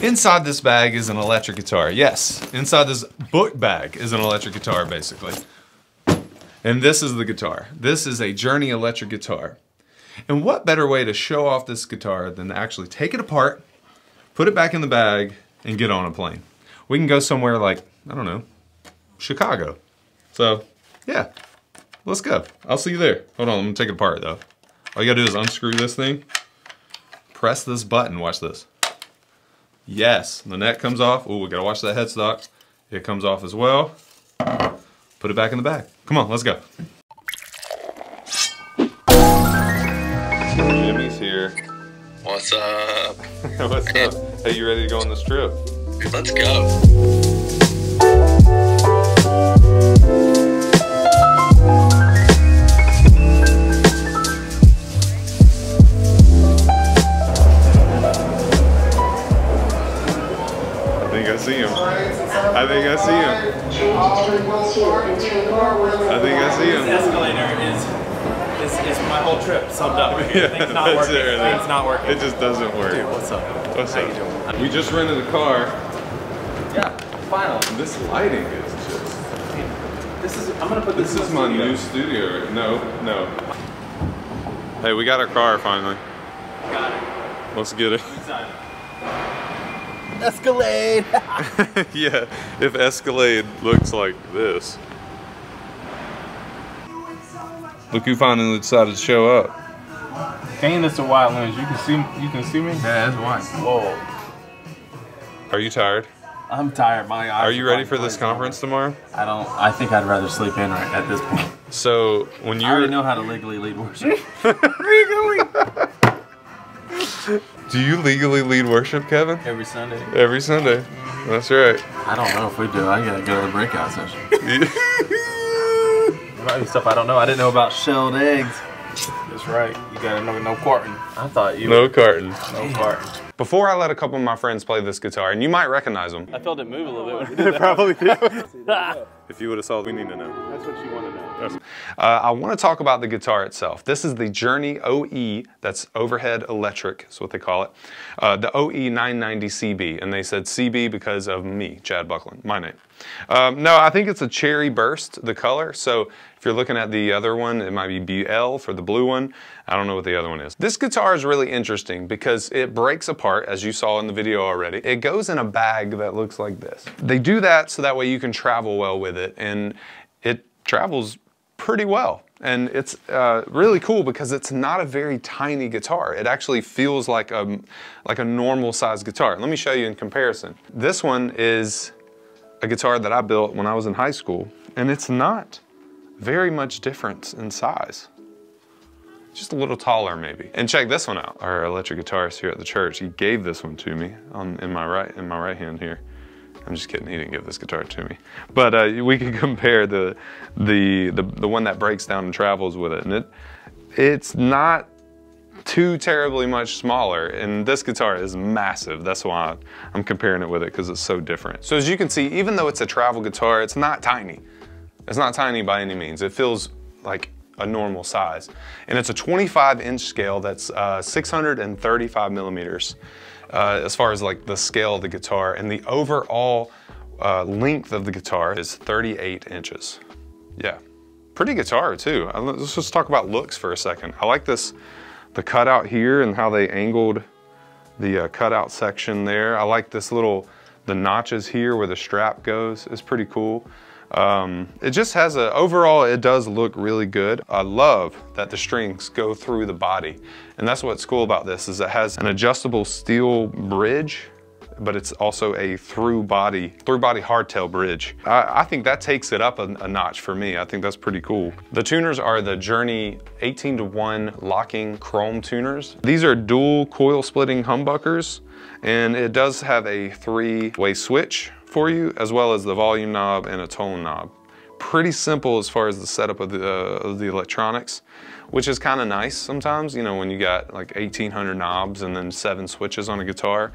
Inside this bag is an electric guitar. Yes, inside this book bag is an electric guitar, basically. And this is the guitar. This is a Journey electric guitar. And what better way to show off this guitar than to actually take it apart, put it back in the bag, and get on a plane. We can go somewhere like, I don't know, Chicago. So, yeah, let's go. I'll see you there. Hold on, I'm gonna take it apart though. All you gotta do is unscrew this thing, press this button, watch this. Yes, the neck comes off. Oh, we gotta watch that headstock. It comes off as well. Put it back in the bag. Come on, let's go. Jimmy's here. What's up? What's up? Hey, you ready to go on this trip? Let's go. See him. I think I see him. I think I see This him. escalator is, is, is my whole trip summed up right here. Things not working. it. Things not working. It just doesn't work. Dude, what's up? What's How up? you doing? We just rented a car. Yeah, finally. This lighting is just. This is, I'm gonna put this, This is my studio. new studio. No, no. Hey, we got our car finally. Got it. Let's get it. Excited. Escalade. yeah, if Escalade looks like this. Look who finally decided to show up. Dang, that's a wide lens. You can see. You can see me. Yeah, that's why. Whoa. Are you tired? I'm tired. My eyes. Are you ready for this closed. conference tomorrow? I don't. I think I'd rather sleep in right at this point. So when I already you're, know how to legally lead worship. do you legally lead worship, Kevin? Every Sunday. Every Sunday. That's right. I don't know if we do. I gotta go to the breakout session. There might be stuff I don't know. I didn't know about shelled eggs. That's right. You gotta know no carton. I thought you. no carton. No carton. Before I let a couple of my friends play this guitar, and you might recognize them. I felt it move a little bit. When we did that. Probably If you would have saw, we need to know. That's what you want to know. Uh, I want to talk about the guitar itself. This is the Journey OE, that's overhead electric, is what they call it. Uh, the OE 990CB, and they said CB because of me, Chad Buckland, my name. Um, no, I think it's a cherry burst, the color. So if you're looking at the other one, it might be BL for the blue one. I don't know what the other one is. This guitar is really interesting because it breaks apart, as you saw in the video already. It goes in a bag that looks like this. They do that so that way you can travel well with it, and it travels pretty well. And it's uh, really cool because it's not a very tiny guitar. It actually feels like a, like a normal size guitar. Let me show you in comparison. This one is a guitar that I built when I was in high school, and it's not very much difference in size. Just a little taller maybe. And check this one out. Our electric guitarist here at the church, he gave this one to me on, in my right in my right hand here. I'm just kidding. He didn't give this guitar to me, but uh, we can compare the, the the the one that breaks down and travels with it, and it it's not too terribly much smaller. And this guitar is massive. That's why I'm comparing it with it because it's so different. So as you can see, even though it's a travel guitar, it's not tiny. It's not tiny by any means. It feels like a normal size. And it's a 25 inch scale that's uh, 635 millimeters uh, as far as like the scale of the guitar. And the overall uh, length of the guitar is 38 inches. Yeah, pretty guitar too. Uh, Let's just talk about looks for a second. I like this, the cutout here and how they angled the uh, cutout section there. I like this little, the notches here where the strap goes is pretty cool. Um, it just has a, overall it does look really good. I love that the strings go through the body. And that's what's cool about this is it has an adjustable steel bridge but it's also a through body, through body hardtail bridge. I, I think that takes it up a, a notch for me. I think that's pretty cool. The tuners are the Journey 18 to 1 locking chrome tuners. These are dual coil splitting humbuckers and it does have a three way switch for you as well as the volume knob and a tone knob. Pretty simple as far as the setup of the, uh, of the electronics, which is kind of nice sometimes, you know, when you got like 1800 knobs and then seven switches on a guitar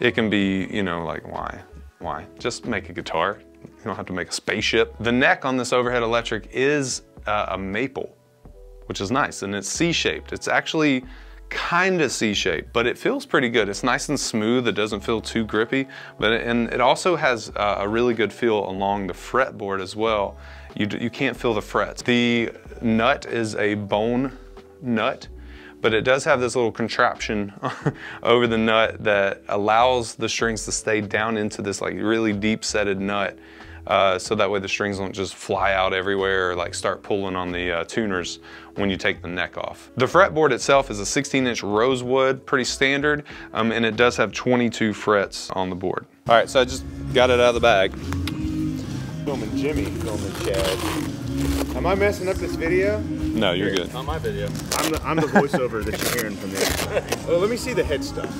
it can be, you know, like why? Why? Just make a guitar. You don't have to make a spaceship. The neck on this overhead electric is uh, a maple, which is nice, and it's C-shaped. It's actually kind of C-shaped, but it feels pretty good. It's nice and smooth. It doesn't feel too grippy, but it, and it also has uh, a really good feel along the fretboard as well. You, you can't feel the frets. The nut is a bone nut, but it does have this little contraption over the nut that allows the strings to stay down into this like really deep setted nut. Uh, so that way the strings don't just fly out everywhere or like start pulling on the uh, tuners when you take the neck off. The fretboard itself is a 16 inch rosewood, pretty standard, um, and it does have 22 frets on the board. All right, so I just got it out of the bag. Filming Jimmy, filming Chad. Am I messing up this video? No, you're good. Not my video. I'm the, I'm the voiceover that you're hearing from there. Oh, let me see the headstock.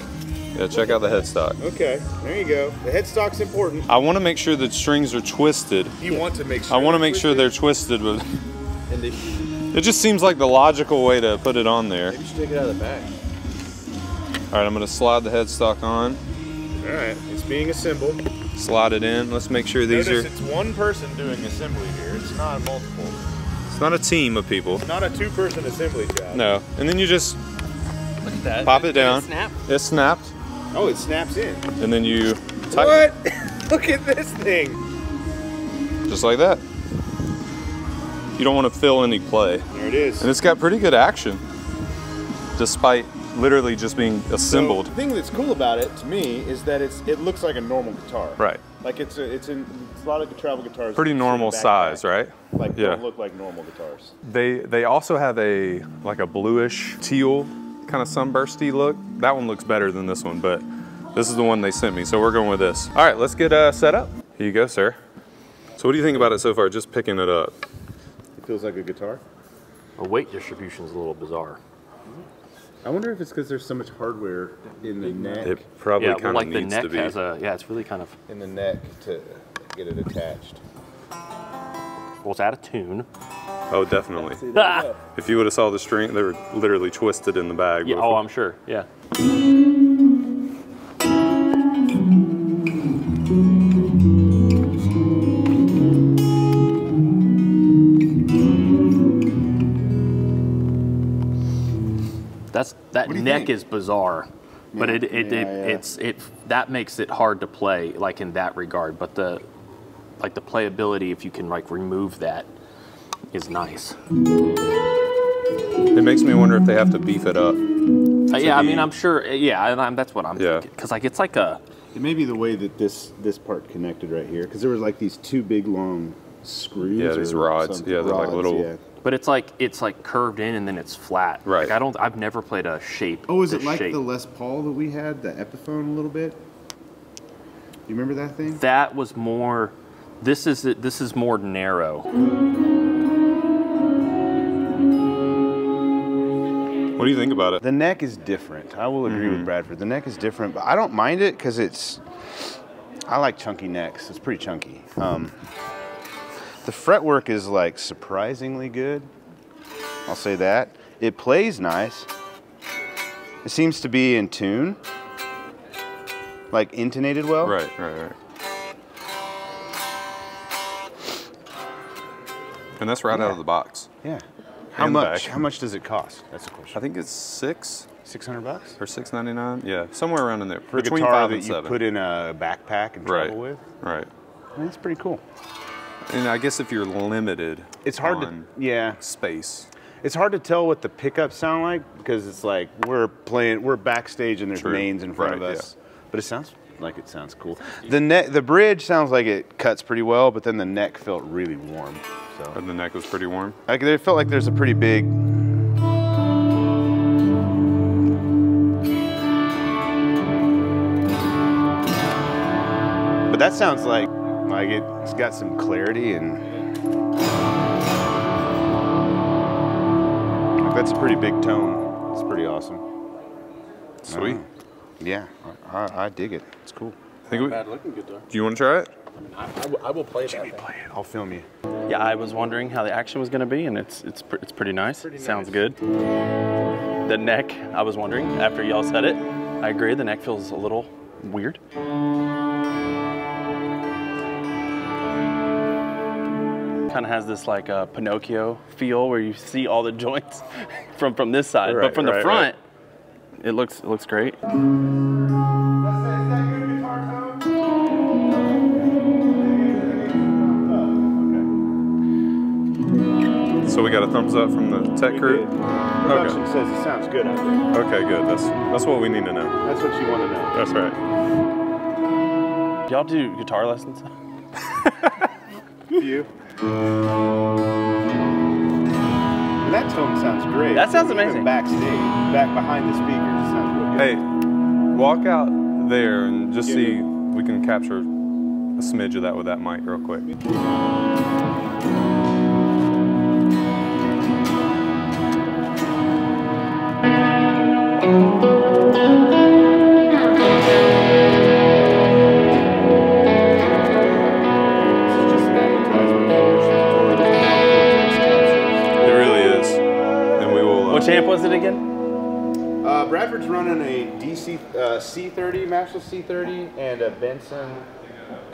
Yeah, check out the headstock. Okay, there you go. The headstock's important. I want to make sure the strings are twisted. You want to make sure. I want to they're make sure they're twisted. twisted, but And they, it just seems like the logical way to put it on there. maybe you should take it out of the bag. All right, I'm gonna slide the headstock on, All right, it's being assembled. slide it in. Let's make sure these Notice are. it's one person doing assembly here. It's not multiple. It's not a team of people. Not a two-person assembly job. No, and then you just Look at that. pop it down. Snap. It snapped, Oh, it snaps in. and then you tighten What? Look at this thing. just like that. You don't want to fill any play, There it is. and it's got pretty good action, despite literally just being assembled. So, the thing that's cool about it to me is that it's it looks like a normal guitar. Right. Like it's a it's in it's a lot of travel guitars. Pretty that sit in normal size, right? Like Yeah. don't look like normal guitars. They they also have a like a bluish teal kind of sunbursty look. That one looks better than this one, but this is the one they sent me, so we're going with this. All right, let's get uh, set up. Here you go, sir. So what do you think about it so far? Just picking it up. It feels like a guitar. The weight distribution is a little bizarre. I wonder if it's because there's so much hardware in the neck. It probably yeah, kind of like the needs neck to be. has a yeah, it's really kind of in the neck to get it attached. well, it's out of tune. Oh, definitely. if you would have saw the string, they were literally twisted in the bag. Yeah, oh, I'm sure. Yeah. That's that neck think? is bizarre, but it, it, Yeah, it yeah. it's it that makes it hard to play like in that regard. But the like the playability, if you can like remove that, is nice. It makes me wonder if they have to beef it up. Uh, yeah, I mean, I'm sure. Yeah, and I'm, that's what I'm Yeah. thinking. Because like it's like a It may be the way that this this part connected right here, because there was like these two big long screws. Yeah, these rods. Yeah, they're like little- yeah. But it's like it's like curved in and then it's flat. Right. Like I don't. I've never played a shape. Oh, is it like shape. the Les Paul that we had, the Epiphone, a little bit? You remember that thing? That was more. This is this is more narrow. What do you think about it? The neck is different. I will agree Mm-hmm. with Bradford. The neck is different, but I don't mind it because it's. I like chunky necks. It's pretty chunky. Um, the fretwork is like surprisingly good. I'll say that. It plays nice. It seems to be in tune. Like intonated well. Right, right, right. And that's right out of the box. Yeah. How much? back. How much does it cost? That's the question. I think it's six Six hundred bucks or six ninety nine. Yeah, somewhere around in there. for a Between guitar five that and you seven. put in a backpack and right, travel with. right. I mean, that's pretty cool. And I guess if you're limited, It's hard on to yeah. space. It's hard to tell what the pickups sound like because it's like we're playing, we're backstage and there's True. mains in front Right, of us. But it sounds like it sounds cool. The neck, the bridge sounds like it cuts pretty well, but then the neck felt really warm. So And the neck was pretty warm. like it felt like there's a pretty big. But that sounds like like it's got some clarity and like that's a pretty big tone. It's pretty awesome. Sweet. Yeah, I, I, I dig it. It's cool. I think we, Bad looking guitar. do you want to try it? I, I will- I will play that. Play it. I'll film you. Yeah, I was wondering how the action was going to be, and it's it's pr- it's pretty nice. Sounds good. The neck, I was wondering after y'all said it. I agree. The neck feels a little weird. Kind of has this like uh, Pinocchio feel where you see all the joints from from this side, Right, but from the right, front, It looks it looks great. So we got a thumbs up from the tech crew. Production Okay. says it sounds good out there. Okay, good. That's that's what we need to know. That's what you want to know. That's right. Y'all do guitar lessons? You. That tone sounds great. That sounds Even amazing. Backstage, back behind the speakers, it sounds real good. Hey, walk out there and just Yeah. see we can capture a smidge of that with that mic real quick. We will. Uh, Which amp was it again? Uh, Bradford's running a DC uh, C30, Matchless C30, and a Benson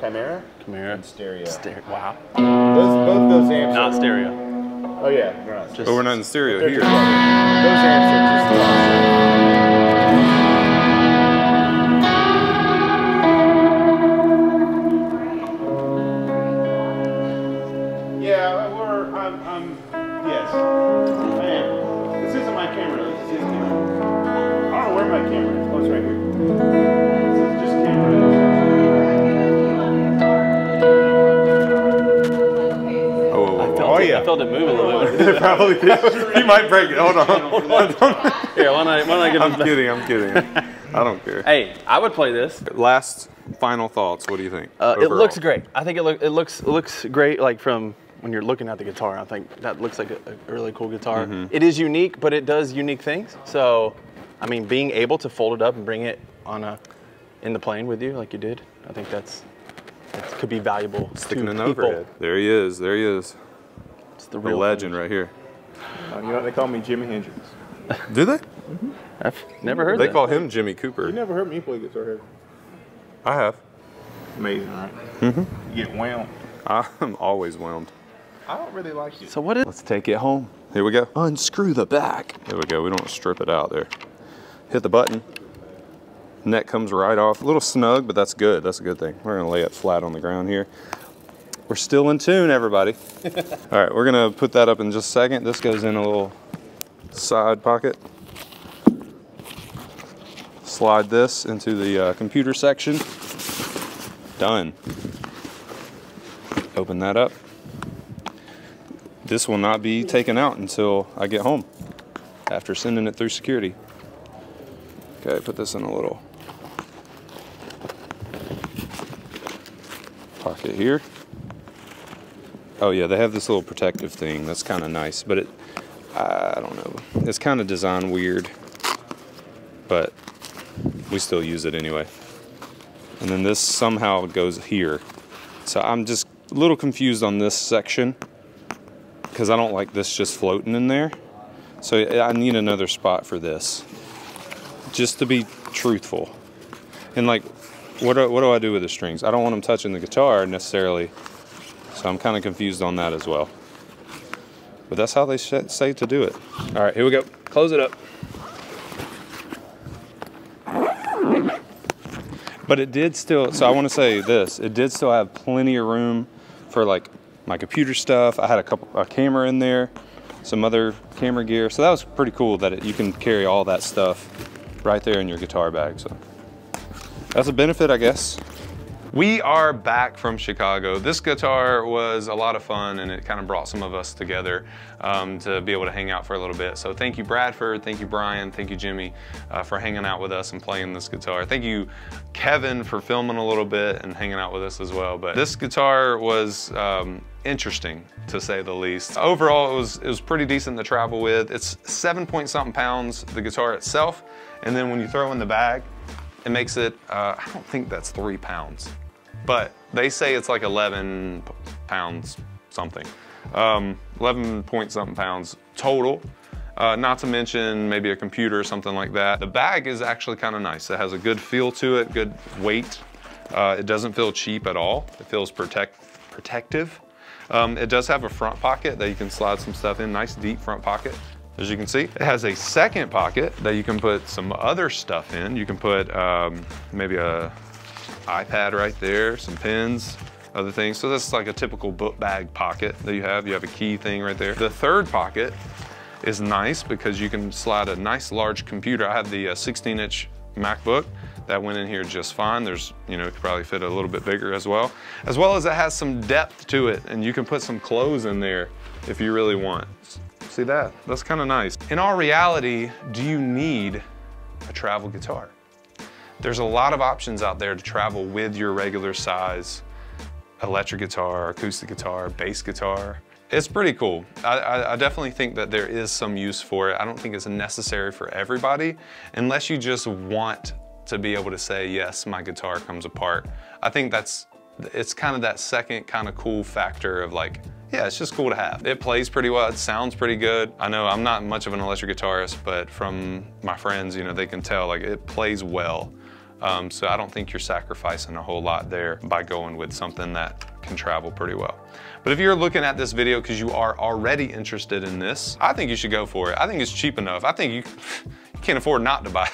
Chimera Chimera. and stereo. Stereo. Wow. Those, both those amps. Not are, stereo. Oh yeah, they're not. Just but we're not in stereo here. just- those amps are just awesome. Yeah, we're. I'm. I'm yes. I am. This isn't my camera. This is camera. I don't know where my camera is. Oh, it's right here. This is just camera. Oh, whoa, whoa, I felt, Oh, it, yeah. I felt it move a little bit. Probably. he might break it. Hold on. Here, why don't I, why don't I get I'm him? kidding. I'm kidding. I don't care. Hey, I would play this. Last final thoughts. What do you think? Uh, it looks great. I think it, look, it looks it looks great. Like from when you're looking at the guitar, I think that looks like a, a really cool guitar. Mm-hmm. It is unique, but it does unique things. So, I mean, being able to fold it up and bring it on a in the plane with you, like you did, I think that's that could be valuable Sticking to in the people. overhead. There he is. There he is. It's the The real legend right here. Uh, you know what they call me, Jimi Hendrix. Do they? thing. I've never heard They that. call him Jimmy Cooper. You never heard me play guitar, have you? I have. Amazing, right? Mm-hmm. You get whelmed. I'm always whelmed. I don't really like it. so what is? Let's take it home. Here we go. Unscrew the back. There we go. We don't strip it out there. Hit the button. Neck comes right off. A little snug, but that's good. That's a good thing. We're gonna lay it flat on the ground here. We're still in tune, everybody. All right, we're gonna put that up in just a second. This goes in a little side pocket. Slide this into the uh, computer section. Done. Open that up. This will not be taken out until I get home after sending it through security. Okay, put this in a little pocket here. Oh yeah, they have this little protective thing. That's kind of nice, but it, I don't know. It's kind of designed weird, but we still use it anyway. And then this somehow goes here. So I'm just a little confused on this section because I don't like this just floating in there. So I need another spot for this, just to be truthful. And like, what do, what do I do with the strings? I don't want them touching the guitar necessarily, so I'm kind of confused on that as well. But that's how they say to do it. All right, here we go. Close it up. But it did still, so I want to say this, it did still have plenty of room for like my computer stuff. I had a couple, a camera in there, some other camera gear. So that was pretty cool that it, you can carry all that stuff right there in your guitar bag. So that's a benefit, I guess. We are back from Chicago. This guitar was a lot of fun and it kind of brought some of us together um, to be able to hang out for a little bit. So thank you Bradford, thank you Brian, thank you Jimmy uh, for hanging out with us and playing this guitar. Thank you Kevin for filming a little bit and hanging out with us as well. But this guitar was um, interesting to say the least. Overall, it was, it was pretty decent to travel with. It's seven point something pounds, the guitar itself. And then when you throw in the bag, it makes it, uh, I don't think that's three pounds, but they say it's like 11 pounds something. Um, 11 point something pounds total. Uh, not to mention maybe a computer or something like that. The bag is actually kind of nice. It has a good feel to it, good weight. Uh, it doesn't feel cheap at all. It feels protect, protective. Um, it does have a front pocket that you can slide some stuff in, nice deep front pocket. As you can see. It has a second pocket that you can put some other stuff in. You can put um, maybe a iPad right there, some pens, other things. So this is like a typical book bag pocket that you have. You have a key thing right there. The third pocket is nice because you can slide a nice large computer. I have the 16 uh, inch MacBook that went in here just fine. There's, you know, it could probably fit a little bit bigger as well. As well as it has some depth to it and you can put some clothes in there if you really want. See that? That's kind of nice. In all reality, do you need a travel guitar? There's a lot of options out there to travel with your regular size electric guitar, acoustic guitar, bass guitar. It's pretty cool. I, I, definitely think that there is some use for it. I don't think it's necessary for everybody, unless you just want to be able to say, yes, my guitar comes apart. I think that's, it's kind of that second kind of cool factor of like, yeah, it's just cool to have. It plays pretty well, it sounds pretty good. I know I'm not much of an electric guitarist, but from my friends, you know, they can tell like it plays well. Um, so I don't think you're sacrificing a whole lot there by going with something that can travel pretty well. But if you're looking at this video because you are already interested in this, I think you should go for it. I think it's cheap enough. I think you, you can't afford not to buy it.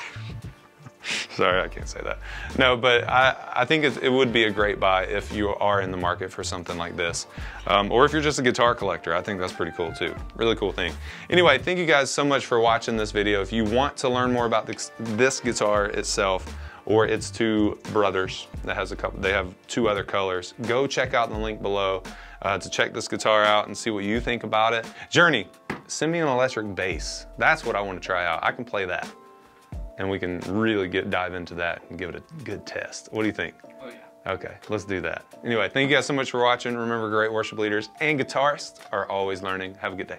Sorry, I can't say that. No, but I, I think it would be a great buy if you are in the market for something like this. Um, or if you're just a guitar collector, I think that's pretty cool too. Really cool thing. Anyway, thank you guys so much for watching this video. If you want to learn more about this, this guitar itself, or its two brothers that has a couple, they have two other colors. Go check out the link below uh, to check this guitar out and see what you think about it. Journey, send me an electric bass. That's what I want to try out. I can play that. And we can really get dive into that and give it a good test. What do you think? Oh yeah. Okay, let's do that. Anyway, thank you guys so much for watching. Remember, great worship leaders and guitarists are always learning. Have a good day.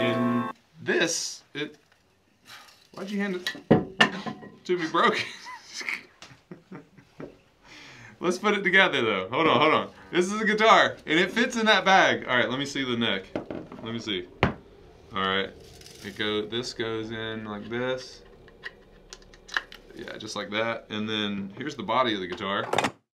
In this, it Why'd you hand it to me broken? Let's put it together though. Hold on, hold on. This is a guitar and it fits in that bag. All right, let me see the neck. Let me see. All right, it go. This goes in like this. Yeah, just like that. And then here's the body of the guitar.